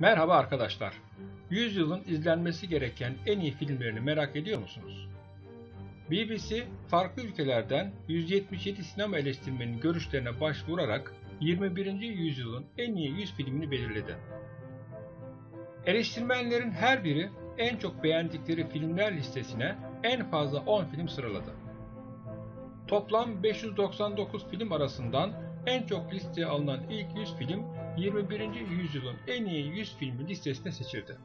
Merhaba arkadaşlar. Yüzyılın izlenmesi gereken en iyi filmlerini merak ediyor musunuz? BBC, farklı ülkelerden 177 sinema eleştirmenin görüşlerine başvurarak 21. yüzyılın en iyi 100 filmini belirledi. Eleştirmenlerin her biri en çok beğendikleri filmler listesine en fazla 10 film sıraladı. Toplam 599 film arasından en çok listeye alınan ilk 100 film 21. yüzyılın en iyi 100 filmi listesine seçildi.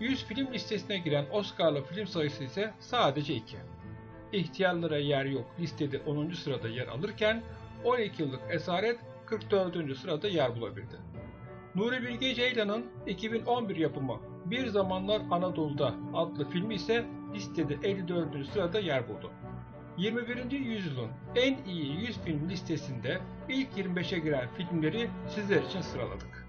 100 film listesine giren Oscar'lı film sayısı ise sadece 2. İhtiyarlara yer yok listede 10. sırada yer alırken 12 yıllık Esaret 44. sırada yer bulabildi. Nuri Bilge Ceylan'ın 2011 yapımı Bir Zamanlar Anadolu'da adlı filmi ise listede 54. sırada yer buldu. 21. yüzyılın en iyi 100 film listesinde ilk 25'e giren filmleri sizler için sıraladık.